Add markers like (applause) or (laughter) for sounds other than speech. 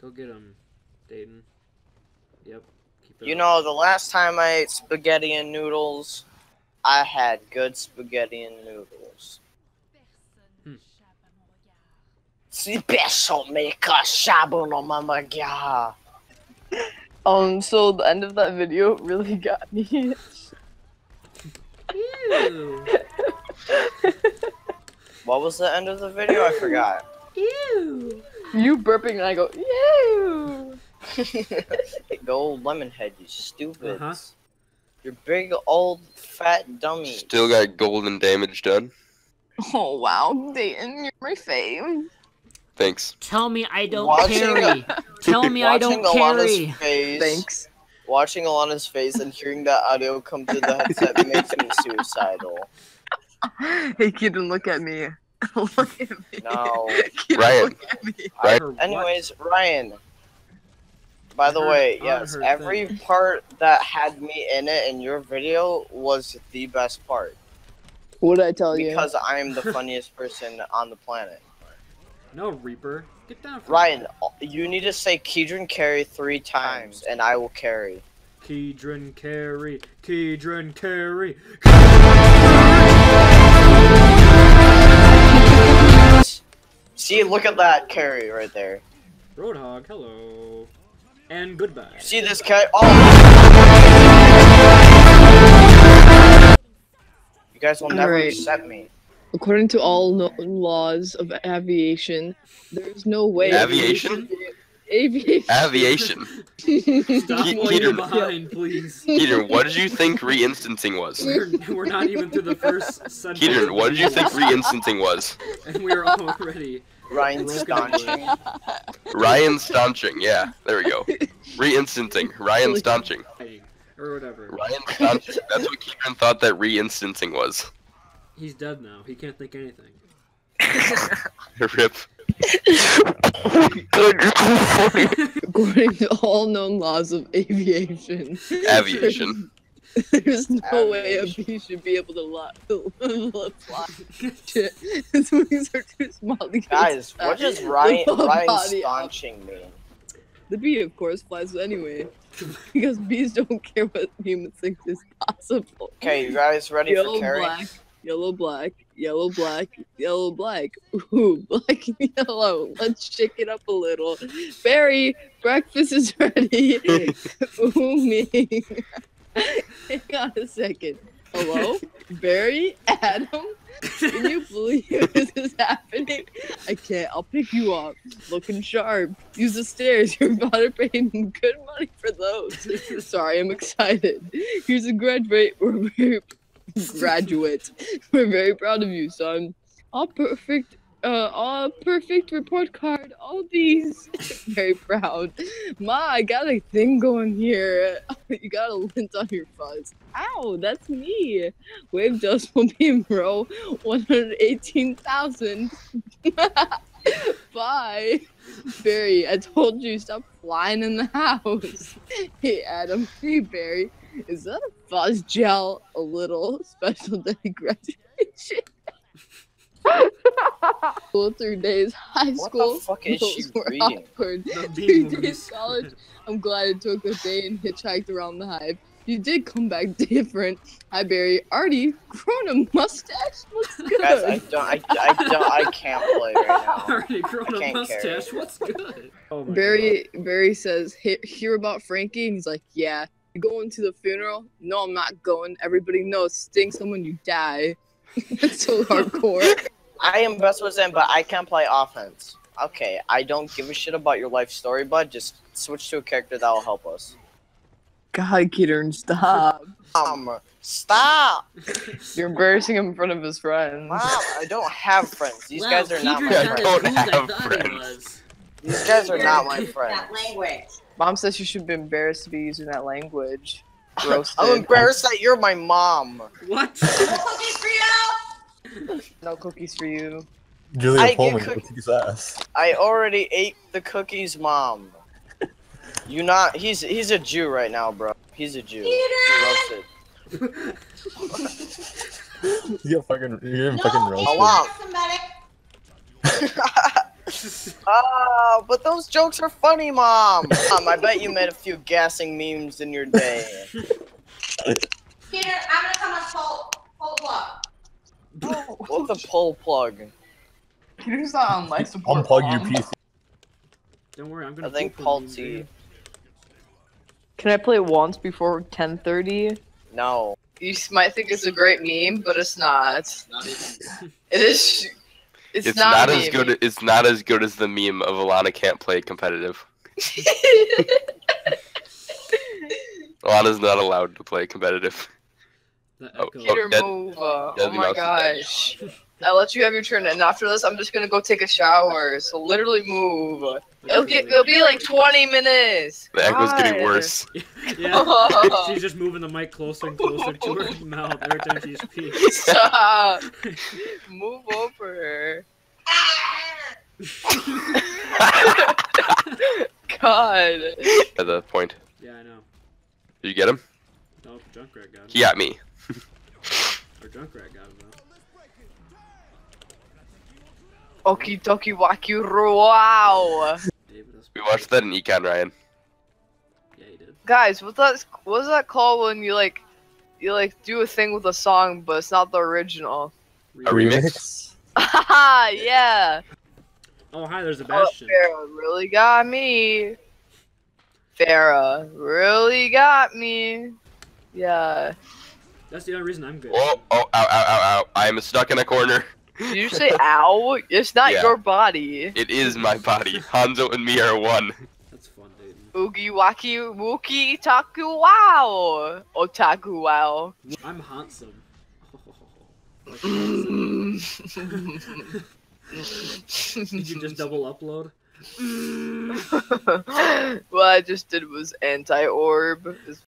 Go get him, Dayton. Yep. Keep it You up. know, the last time I ate spaghetti and noodles, I had good spaghetti and noodles. Hmm. Si personne me cachabo no mamaga. Um, so the end of that video really got me. Ew. What was the end of the video? I forgot. Ew. You burping and I go, ew. (laughs) Go old lemon head, you stupid. Uh-huh. You're big old fat dummy. Still got golden damage done. Oh wow, Dayton, you're my fave. Thanks. Tell me I don't Watching- carry. (laughs) Tell me I don't Alana's carry. face, Thanks. watching Alana's face and hearing that audio come through the headset makes me suicidal. (laughs) Hey, Keaton, look at me. (laughs) look at me. No. (laughs) Keaton, Ryan. look at me. I- Right. Anyways, Ryan. By the Unheard- way, yes, every thing. part that had me in it in your video was the best part What did I tell you? because I'm the funniest person on the planet. No, Reaper. Get down from Ryan, you need to say Keidron carry three times, and I will carry. Keidron carry. Keidron carry. (laughs) See, look at that carry right there. Roadhog, hello. And goodbye. See this carry? Oh! You guys will never Alright. accept me. According to all no- laws of aviation, there's no way. Aviation? Aviation. Aviation. Stop Ke- while you're behind, please. Keaton, what did you think re-instancing was? We're, we're not even through the first sentence. Keaton, what did you think re-instancing was? (laughs) And we're already. Ryan Broken staunching. Ryan staunching, yeah, there we go. Re-instancing, Ryan staunching. dying, Or whatever. Ryan staunching, that's what Keaton thought that re-instancing was. He's dead now. He can't think anything. (laughs) Rip. (laughs) According to all known laws of aviation. Aviation. (laughs) There's no way a bee should be able to lo- (laughs) fly. Shit. (laughs) His wings are too small to get Guys, inside what does the Ryan, Ryan body. staunching mean? The bee, of course, flies anyway. Because bees don't care what humans think is possible. Okay, you guys ready Yellow, for carry? black, yellow, black, yellow, black, yellow, black. (laughs) Ooh, black and yellow. Let's shake it up a little. Barry, breakfast is ready. (laughs) Ooh, me. (laughs) Hang on a second. Hello? Barry? Adam? Can you believe this is happening? I can't. I'll pick you up. Looking sharp. Use the stairs. You're about to pay good money for those. Sorry, I'm excited. Here's a graduate. We're graduate. (laughs) We're very proud of you, son. All perfect. Uh, all perfect report card. All these. (laughs) very proud. Ma, I got a thing going here. (laughs) you got a lint on your fuzz. Ow, that's me. Wave dust will be in row 118,000. Bye. Barry, I told you stop flying in the house. Hey Adam, hey Barry, is that a fuzz gel? A little special (laughs) day graduation. (laughs) School three days high What school. the fuck is she were reading? awkward. Three (laughs) days college. I'm glad it took a day and hitchhiked around the hive. You did come back different. Hi Barry. Artie, grown a mustache? Looks good. Guys, I don't, I, I don't, I can't play right now. Already grown I a mustache. What's good? Oh my Barry Barry says, hear about Frankie? And he's like, yeah. You going to the funeral? No, I'm not going. Everybody knows sting someone, you die. (laughs) That's so hardcore. (laughs) I am best with them, but I can't play offense. Okay, I don't give a shit about your life story, bud. Just switch to a character that will help us. God, Keaton, stop. Um, stop! (laughs) You're embarrassing him in front of his friends. Mom, I don't have friends. These Wow, guys are not my Peter's I friends. don't as cool as I have friends. These guys are not my friends. That language. Mom says you should be embarrassed to be using that language. Roasted. (laughs) I'm embarrassed that you're my mom. What? (laughs) No cookies for you. No cookies for you. Julia I Pullman get with his ass. I already ate the cookies, mom. (laughs) You not? He's he's a Jew right now, bro. He's a Jew. He roasted. You got fucking, you're getting No, fucking it's roasted. Allow- anti-Semitic. (laughs) Ah, but those jokes are funny, mom. Mom, I bet you made a few gassing memes in your day. Peter, I'm gonna come on pull, pull plug. What's a pull plug? Peter's not on life support. Unplug your PC. Don't worry, I'm gonna. I think poop Paul when T. Can I play once before 10:30? No. You might think it's a great meme, but it's not. It is. It's, It's, not, not, as good. It's not as good as the meme of Alana can't play competitive. (laughs) Alana's not allowed to play competitive. The Oh, echo. Oh, dead- dead oh my mouse is dead. gosh. I let you have your turn, and after this, I'm just gonna go take a shower. So literally move. Like, It'll, get, it'll be like 20 minutes. The echo's getting worse. (laughs) yeah. (laughs) She's just moving the mic closer and closer to her (laughs) mouth every time she speaks. Stop. move over. God. At the point. yeah, I know. Did you get him? No, Junkrat got him. He got me. Or Junkrat got him though. Okie dokie wacky wow. We watched that in Econ, Ryan. Yeah, he did. Guys, what's that? What's that called when you like, you like do a thing with a song, but it's not the original? A remix? Haha, (laughs) yeah. Oh, hi, there's a Oh, Bastion. Pharah really got me. Pharah really got me. Yeah. That's the only reason I'm good. Oh, oh, ow, ow, ow, ow. I am stuck in a corner. Did you say ow? It's not Yeah. your body. It is my body. Hanzo and me are one. That's fun, Dayton. Oogie waki wookie taku wow. Otaku wow. I'm handsome. Like (laughs) Hanson. Did you just double upload? (laughs) what I just did was anti-orb.